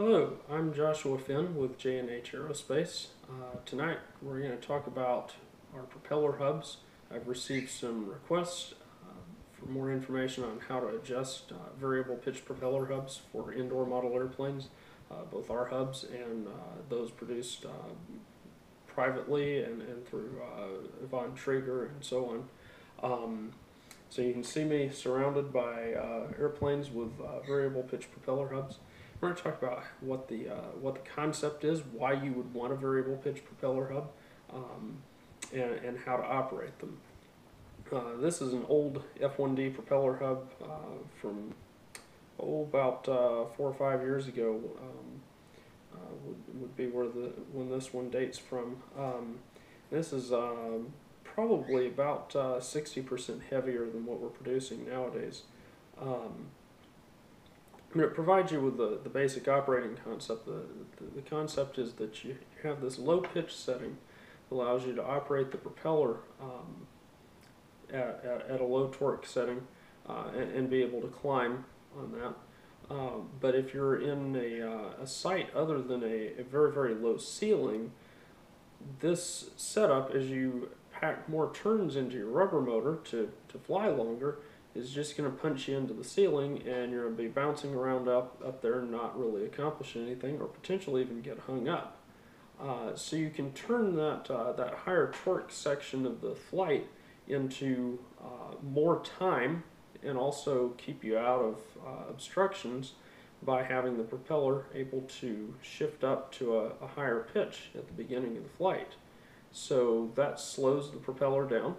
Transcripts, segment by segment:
Hello, I'm Joshua Finn with J&H Aerospace. Uh, tonight we're going to talk about our propeller hubs. I've received some requests uh, for more information on how to adjust uh, variable pitch propeller hubs for indoor model airplanes, uh, both our hubs and uh, those produced uh, privately and, and through Von Traeger and so on. Um, so you can see me surrounded by airplanes with variable pitch propeller hubs. We're going to talk about what the uh, what the concept is, why you would want a variable pitch propeller hub, um, and, and how to operate them. Uh, this is an old F1D propeller hub uh, from oh about uh, four or five years ago. Um, uh, would, would be where the when this one dates from. Um, this is um, probably about uh, sixty percent heavier than what we're producing nowadays. Um, it provides you with the, the basic operating concept. The, the, the concept is that you have this low pitch setting that allows you to operate the propeller um, at, at, at, a low torque setting uh, and, and, be able to climb on that. Um, but if you're in a, uh, a site other than a, a very, very low ceiling, this setup, as you pack more turns into your rubber motor to, to fly longer, is just going to punch you into the ceiling and you're going to be bouncing around up, up there not really accomplishing anything or potentially even get hung up. Uh, so you can turn that, uh, that higher torque section of the flight into uh, more time and also keep you out of uh, obstructions by having the propeller able to shift up to a, a higher pitch at the beginning of the flight. So that slows the propeller down.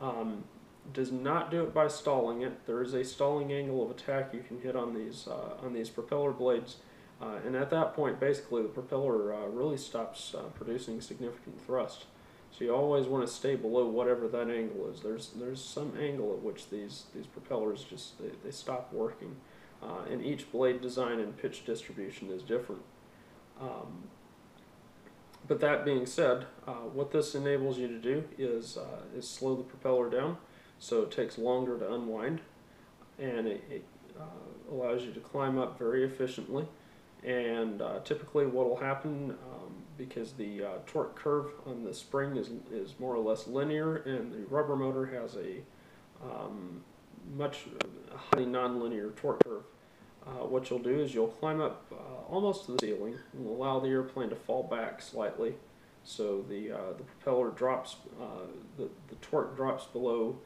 Um, does not do it by stalling it. There is a stalling angle of attack you can hit on these uh, on these propeller blades, uh, and at that point, basically, the propeller uh, really stops uh, producing significant thrust. So you always want to stay below whatever that angle is. There's there's some angle at which these these propellers just they, they stop working, uh, and each blade design and pitch distribution is different. Um, but that being said, uh, what this enables you to do is is slow the propeller down so it takes longer to unwind and it, it uh, allows you to climb up very efficiently. And uh, typically what will happen um, because the uh, torque curve on the spring is, is more or less linear and the rubber motor has a um, much highly nonlinear torque curve uh, what you'll do is you'll climb up uh, almost to the ceiling and allow the airplane to fall back slightly. So the, uh, the propeller drops, the, the torque drops below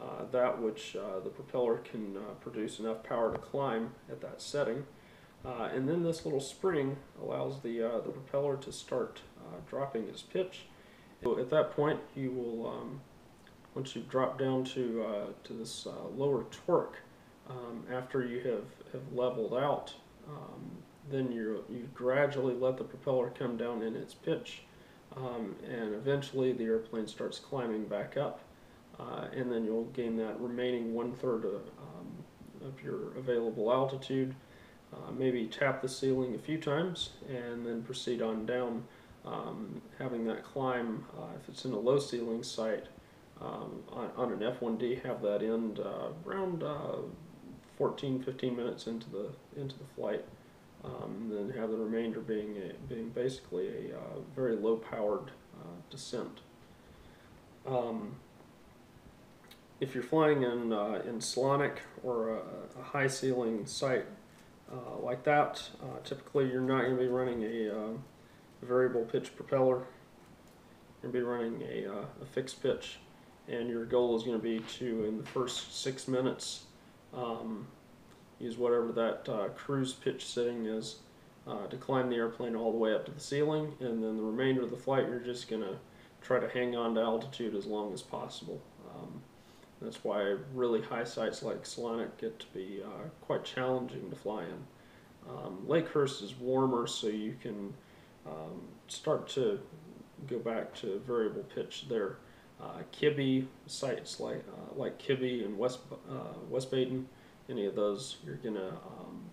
uh, that which uh, the propeller can uh, produce enough power to climb at that setting. Uh, and then this little spring allows the, uh, the propeller to start dropping its pitch. So at that point you will, um, once you drop down to, to this lower torque, um, after you have, have leveled out, um, then you you gradually let the propeller come down in its pitch, um, and eventually the airplane starts climbing back up uh, and then you'll gain that remaining one third of, um, of your available altitude. Uh, maybe tap the ceiling a few times and then proceed on down, um, having that climb, uh, if it's in a low ceiling site, um, on, on, an F1D, have that end uh, around uh, 14, 15 minutes into the into the flight. Um, then have the remainder being a, being basically a uh, very low powered descent. Um, if you're flying in uh, in Slanic or a, a, high ceiling site uh, like that, uh, typically you're not going to be running a, uh, variable pitch propeller. You're going to be running a, uh, a, fixed pitch, and your goal is going to be to, in the first six minutes, um, use whatever that cruise pitch setting is to climb the airplane all the way up to the ceiling, and then the remainder of the flight you're just going to try to hang on to altitude as long as possible. Um, that's why really high sites like Slanic get to be uh, quite challenging to fly in. Um, Lakehurst is warmer, so you can um, start to go back to variable pitch there. Uh, Kibbie sites like uh, like Kibbie and West uh, West Baden, any of those, you're gonna um,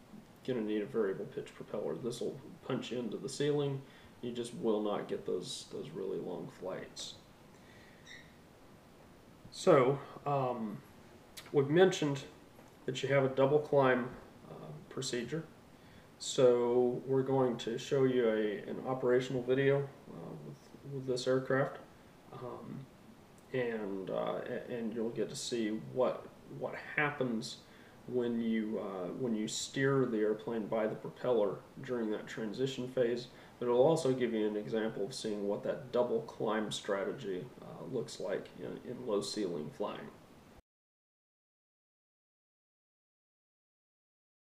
gonna need a variable pitch propeller. This will punch into the ceiling. You just will not get those those really long flights. So, um, we've mentioned that you have a double climb uh, procedure. So we're going to show you a, an operational video uh, with, with this aircraft, um, and uh, and you'll get to see what what happens when you uh, when you steer the airplane by the propeller during that transition phase. But it'll also give you an example of seeing what that double climb strategy uh, looks like in, in low ceiling flying.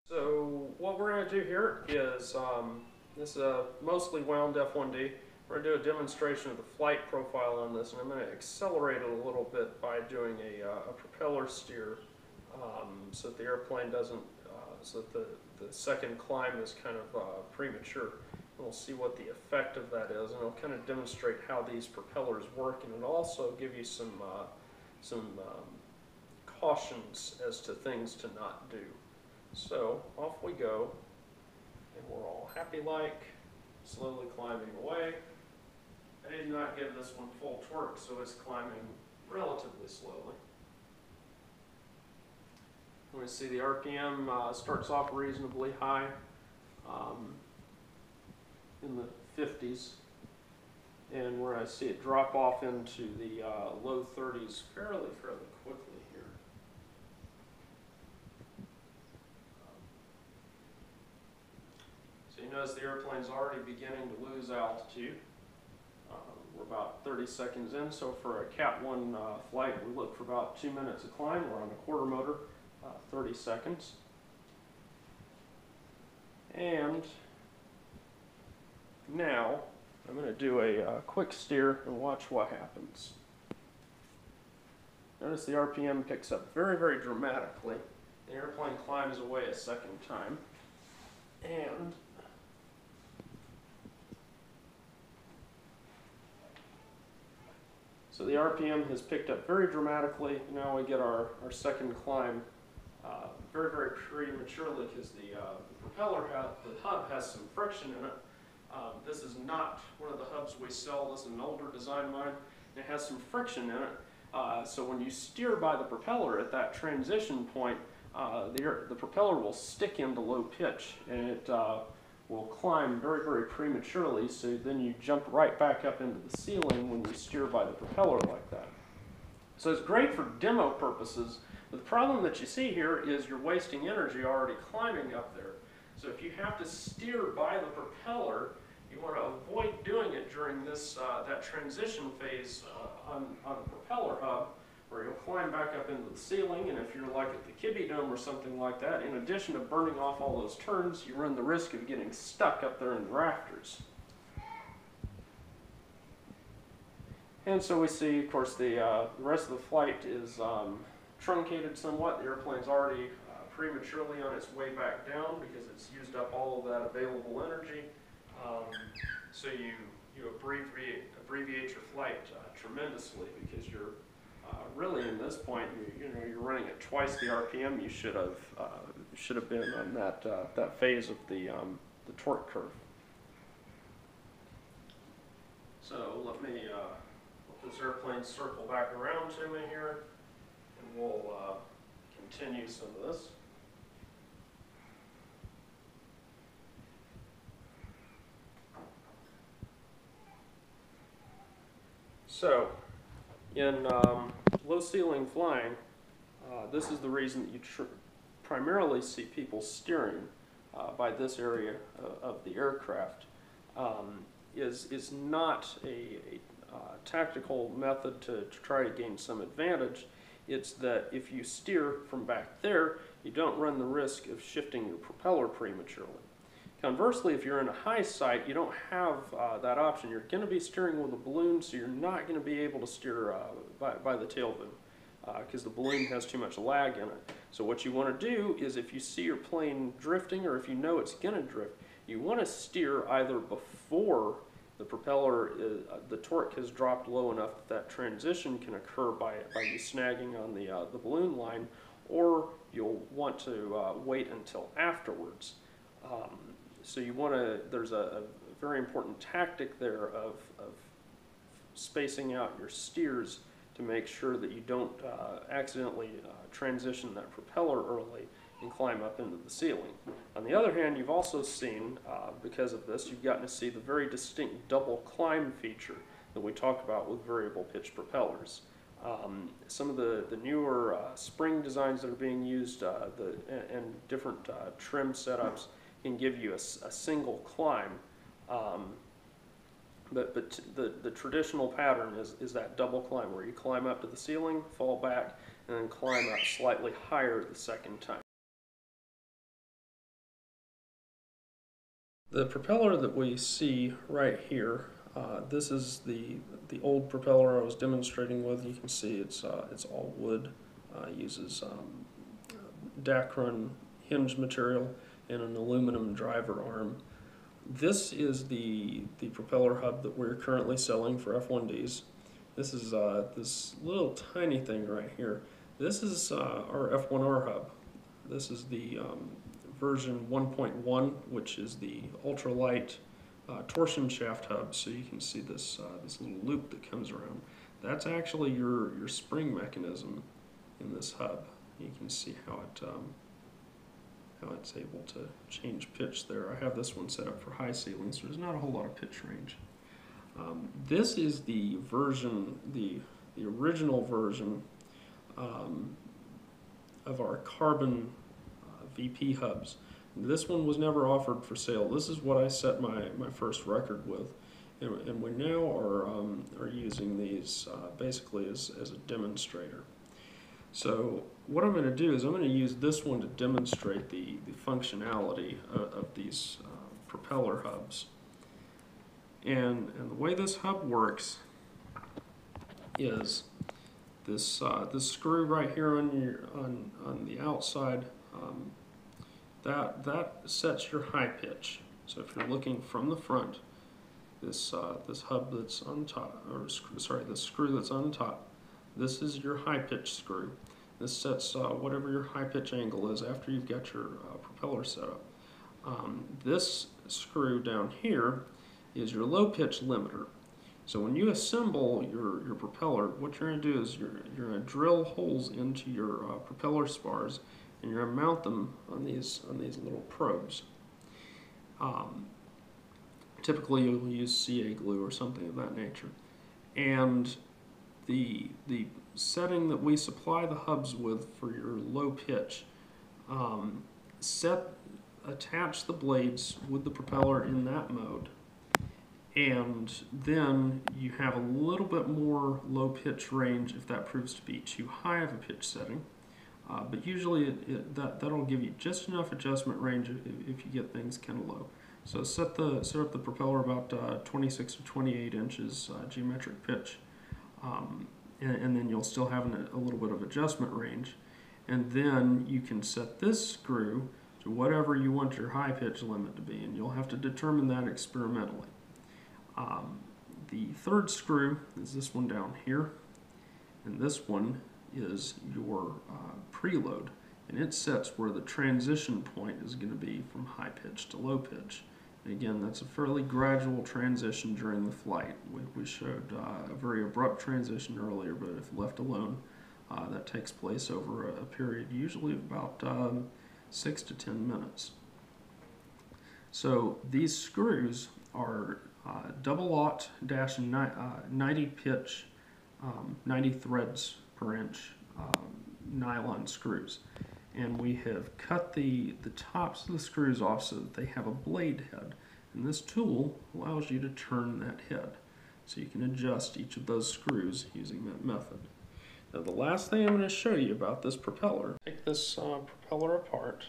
So what we're going to do here is, um, this is a mostly wound F1D. We're going to do a demonstration of the flight profile on this, and I'm going to accelerate it a little bit by doing a, uh, a propeller steer um, so that the airplane doesn't, uh, so that the, the second climb is kind of uh, premature. We'll see what the effect of that is, and it'll kind of demonstrate how these propellers work, and it'll also give you some, uh, some um, cautions as to things to not do. So off we go, and we're all happy like, slowly climbing away. I did not give this one full torque, so it's climbing relatively slowly. We see the RPM uh, starts off reasonably high, um, in the 50s, and where I see it drop off into the uh, low 30s fairly, fairly quickly here. So you notice the airplane's already beginning to lose altitude. Uh, we're about 30 seconds in, so for a Cat 1 uh, flight, we look for about two minutes of climb. We're on a quarter motor, uh, 30 seconds. And now I'm going to do a uh, quick steer and watch what happens. Notice the RPM picks up very, very dramatically. The airplane climbs away a second time. And so the RPM has picked up very dramatically. Now we get our, our second climb uh, very, very prematurely because the, uh, the propeller, the hub has some friction in it. Um, this is not one of the hubs we sell. This is an older design mine. It has some friction in it. Uh, so when you steer by the propeller at that transition point, uh, the, the propeller will stick into low pitch and it uh, will climb very, very prematurely. So then you jump right back up into the ceiling when you steer by the propeller like that. So it's great for demo purposes. But the problem that you see here is you're wasting energy already climbing up there. So if you have to steer by the propeller, you want to avoid doing it during this uh, that transition phase uh, on, on propeller hub, where you'll climb back up into the ceiling. And if you're like at the Kibbie Dome or something like that, in addition to burning off all those turns, you run the risk of getting stuck up there in the rafters. And so we see, of course, the, uh, the rest of the flight is um, truncated somewhat. The airplane's already uh, prematurely on its way back down because it's used up all of that available energy. Um, so you, you abbreviate, abbreviate your flight uh, tremendously because you're uh, really in this point, you, you know, you're running at twice the RPM you should have uh, should have been on that uh, that phase of the um, the torque curve. So let me uh, let this airplane circle back around to me here, and we'll uh, continue some of this. So, in um, low ceiling flying, uh, this is the reason that you primarily see people steering uh, by this area of, of the aircraft. Um, is is not a, a uh, tactical method to, to try to gain some advantage. It's that if you steer from back there, you don't run the risk of shifting your propeller prematurely. Conversely, if you're in a high site, you don't have uh, that option. You're going to be steering with a balloon, so you're not going to be able to steer uh, by, by the tail boom because the balloon has too much lag in it. So what you want to do is if you see your plane drifting or if you know it's going to drift, you want to steer either before the propeller, is, uh, the torque has dropped low enough that that transition can occur by, by you snagging on the, uh, the balloon line, or you'll want to uh, wait until afterwards. Um, so you want to, there's a, a very important tactic there of, of spacing out your steers to make sure that you don't uh, accidentally uh, transition that propeller early and climb up into the ceiling. On the other hand, you've also seen, uh, because of this, you've gotten to see the very distinct double climb feature that we talk about with variable pitch propellers. Um, some of the, the newer uh, spring designs that are being used uh, the, and, and different uh, trim setups can give you a single climb. Um, but but the, the traditional pattern is, is that double climb where you climb up to the ceiling, fall back, and then climb up slightly higher the second time. The propeller that we see right here, uh, this is the the old propeller I was demonstrating with. You can see it's uh, it's all wood, uh, uses um, Dacron hinge material and an aluminum driver arm. This is the the propeller hub that we're currently selling for F1Ds. This is uh, this little tiny thing right here. This is uh, our F1R hub. This is the um, version 1.1, which is the ultralight uh, torsion shaft hub. So you can see this uh, this little loop that comes around. That's actually your your spring mechanism in this hub. You can see how it um, how it's able to change pitch there. I have this one set up for high ceilings, so there's not a whole lot of pitch range. Um, this is the version, the the original version um, of our carbon uh, VP hubs. This one was never offered for sale. This is what I set my, my first record with. And, and we now are, um, are using these uh, basically as, as a demonstrator. So what I'm going to do is I'm going to use this one to demonstrate the, the functionality of, of these uh, propeller hubs. And, and the way this hub works is this uh, this screw right here on your on on the outside um, that that sets your high pitch. So if you're looking from the front, this uh, this hub that's on top, or sorry, the screw that's on top, this is your high pitch screw. This sets uh, whatever your high pitch angle is after you've got your uh, propeller set up. Um, this screw down here is your low pitch limiter. So when you assemble your, your propeller, what you're going to do is you're, you're going to drill holes into your uh, propeller spars and you're going to mount them on these on these little probes. Um, typically you'll use CA glue or something of that nature. And the the setting that we supply the hubs with for your low pitch, um, set attach the blades with the propeller in that mode and then you have a little bit more low pitch range if that proves to be too high of a pitch setting. Uh, but usually it, it, that, that'll give you just enough adjustment range if, if you get things kind of low. So set, the, set up the propeller about uh, 26 to 28 inches uh, geometric pitch. Um, and, and, then you'll still have an, a little bit of adjustment range. And then you can set this screw to whatever you want your high pitch limit to be. And you'll have to determine that experimentally. Um, the third screw is this one down here, and this one is your uh, preload, and it sets where the transition point is going to be from high pitch to low pitch. Again, that's a fairly gradual transition during the flight. We, we showed uh, a very abrupt transition earlier, but if left alone, uh, that takes place over a, period usually of about um, six to ten minutes. So these screws are uh, double aught dash ni uh, 90 pitch, um, 90 threads per inch um, nylon screws. And we have cut the, the tops of the screws off so that they have a blade head. And this tool allows you to turn that head. So you can adjust each of those screws using that method. Now the last thing I'm going to show you about this propeller, take this uh, propeller apart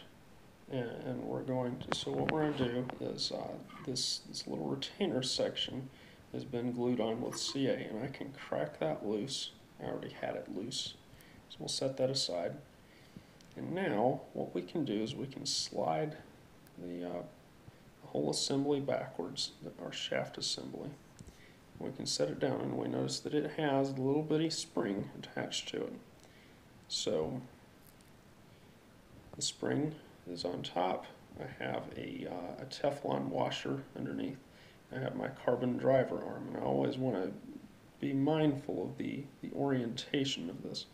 and, and we're going to, so what we're going to do is uh, this, this little retainer section has been glued on with CA and I can crack that loose. I already had it loose. So we'll set that aside. And now what we can do is we can slide the, uh, whole assembly backwards, our shaft assembly. We can set it down and we notice that it has a little bitty spring attached to it. So the spring is on top. I have a, uh, a Teflon washer underneath. I have my carbon driver arm, and I always want to be mindful of the, the orientation of this.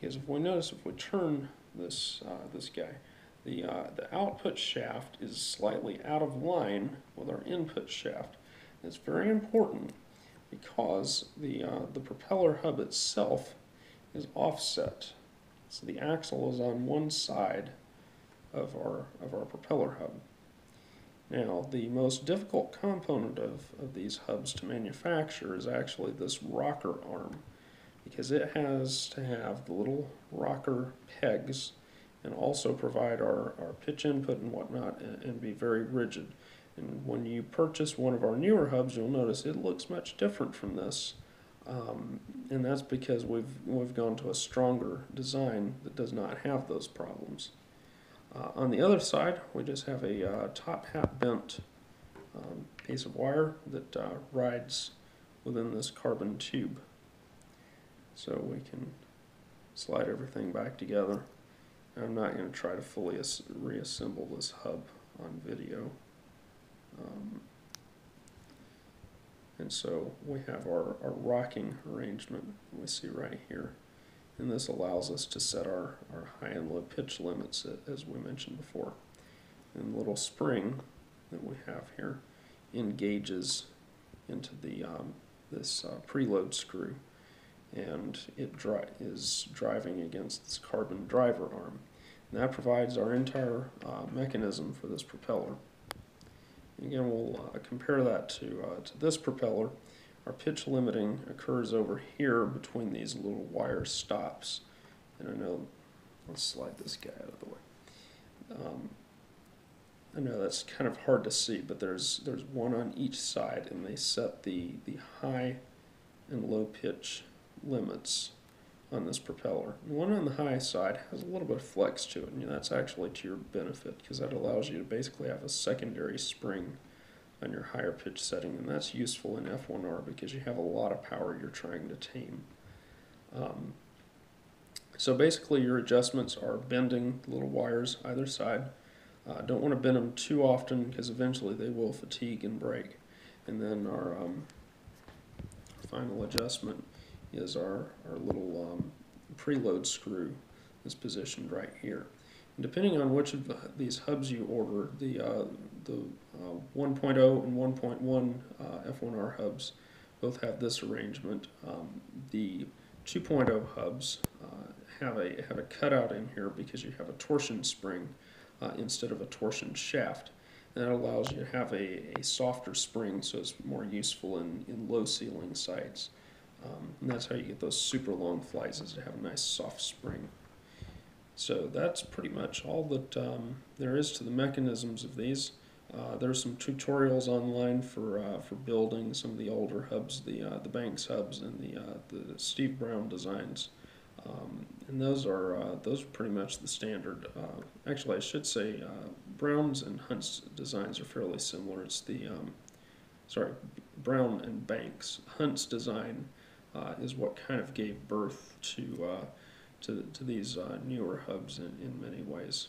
Because if we notice, if we turn this, uh, this guy, The, uh, the output shaft is slightly out of line with our input shaft. It's very important because the, uh, the propeller hub itself is offset. So the axle is on one side of our, of our propeller hub. Now, the most difficult component of, of these hubs to manufacture is actually this rocker arm because it has to have the little rocker pegs and also provide our, our pitch input and whatnot and, and be very rigid. And when you purchase one of our newer hubs, you'll notice it looks much different from this. Um, and that's because we've, we've gone to a stronger design that does not have those problems. Uh, on the other side, we just have a uh, top hat bent um, piece of wire that uh, rides within this carbon tube. So we can slide everything back together. I'm not going to try to fully reassemble this hub on video. Um, and so we have our, our rocking arrangement we see right here. And this allows us to set our, our high and low pitch limits as we mentioned before. And the little spring that we have here engages into the um, this uh, preload screw and it dri is driving against this carbon driver arm. And that provides our entire uh, mechanism for this propeller. Again, we'll uh, compare that to, uh, to this propeller. Our pitch limiting occurs over here between these little wire stops. And I know, let's slide this guy out of the way. Um, I know that's kind of hard to see, but there's there's one on each side, and they set the, the high and low pitch limits on this propeller. The one on the high side has a little bit of flex to it, and that's actually to your benefit because that allows you to basically have a secondary spring on your higher pitch setting, and that's useful in F1R because you have a lot of power you're trying to tame. Um, so basically your adjustments are bending little wires either side. Uh, don't want to bend them too often because eventually they will fatigue and break. And then our um, final adjustment is our, our little um, preload screw is positioned right here. And depending on which of the, these hubs you order, the, uh, the uh, 1.0 and 1.1 uh, F1R hubs both have this arrangement. Um, the 2.0 hubs uh, have a have a cutout in here because you have a torsion spring uh, instead of a torsion shaft. And that allows you to have a, a softer spring so it's more useful in, in low ceiling sites. Um, and that's how you get those super long flies is to have a nice soft spring. So that's pretty much all that um, there is to the mechanisms of these. Uh, there's some tutorials online for uh, for building some of the older hubs, the uh, the Banks hubs and the uh, the Steve Brown designs, um, and those are uh, those are pretty much the standard. Uh, actually, I should say Brown's and Hunt's designs are fairly similar. It's the um, sorry Brown and Banks Hunt's design Uh, is what kind of gave birth to uh, to, to these uh, newer hubs in, in many ways.